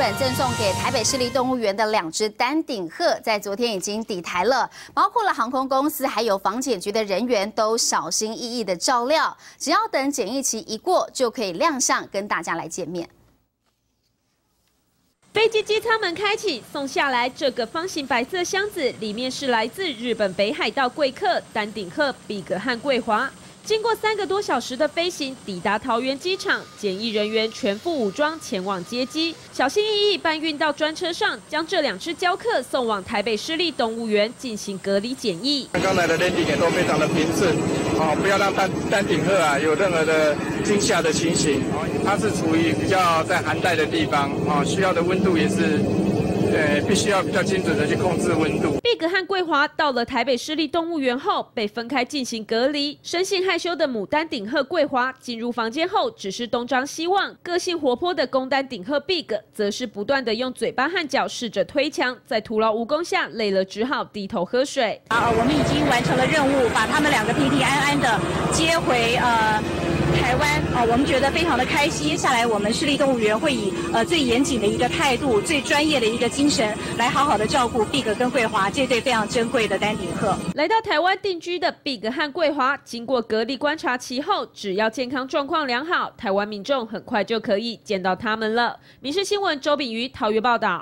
本赠送给台北市立动物园的两只丹顶鹤，在昨天已经抵台了。包括了航空公司还有防检局的人员都小心翼翼的照料，只要等检疫期一过，就可以亮相跟大家来见面。飞机机舱门开启，送下来这个方形白色箱子，里面是来自日本北海道贵客丹顶鹤比格和桂华。经过三个多小时的飞行，抵达桃园机场，检疫人员全副武装前往接机，小心翼翼搬运到专车上，将这两只焦客送往台北市立动物园进行隔离检疫。刚刚来的 landing 也都非常的平顺，哦，不要让丹丹顶鹤啊有任何的惊吓的情形。它是处于比较在寒带的地方，啊，需要的温度也是。对，必须要比较精准的去控制温度。毕格和桂华到了台北市立动物园后，被分开进行隔离。生性害羞的牡丹顶鹤桂华进入房间后，只是东张西望；个性活泼的公丹顶鹤 Big 则是不断的用嘴巴和脚试着推墙，在徒劳无功下，累了只好低头喝水。啊，我们已经完成了任务，把他们两个平平安安的接回呃。台湾啊，我们觉得非常的开心。接下来，我们市立动物园会以呃最严谨的一个态度、最专业的一个精神，来好好的照顾 Big 跟桂华这对非常珍贵的丹顶鹤。来到台湾定居的 Big 和桂华，经过隔离观察期后，只要健康状况良好，台湾民众很快就可以见到他们了。民事新闻周炳瑜桃园报道。